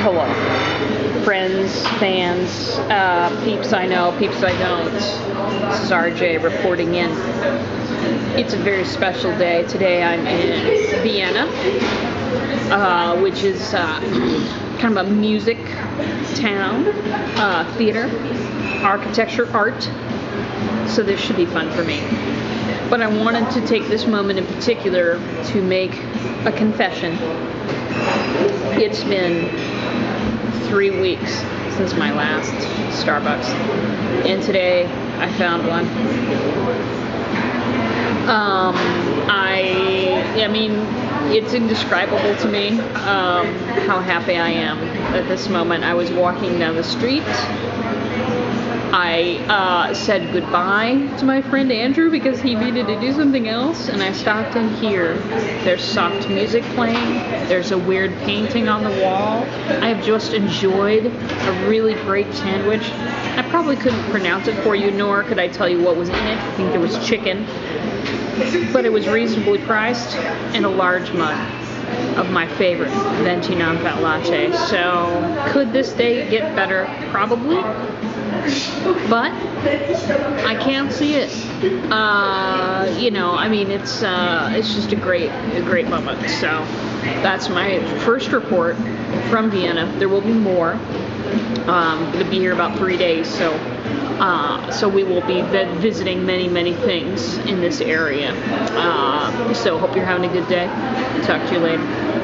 hello. Friends, fans, uh, peeps I know, peeps I don't. This is RJ reporting in. It's a very special day. Today I'm in Vienna, uh, which is uh, kind of a music town, uh, theater, architecture, art. So this should be fun for me. But I wanted to take this moment in particular to make a confession. It's been three weeks since my last Starbucks, and today I found one. Um, I, I mean, it's indescribable to me um, how happy I am at this moment. I was walking down the street. I uh, said goodbye to my friend Andrew because he needed to do something else, and I stopped in here. There's soft music playing, there's a weird painting on the wall. I have just enjoyed a really great sandwich. I probably couldn't pronounce it for you, nor could I tell you what was in it. I think there was chicken, but it was reasonably priced and a large mug of my favorite venti non-fat latte. So could this day get better? Probably but I can't see it. Uh, you know, I mean, it's uh, it's just a great a great moment. So that's my first report from Vienna. There will be more. Um, going to be here about three days, so uh, so we will be visiting many many things in this area. Uh, so hope you're having a good day. Talk to you later.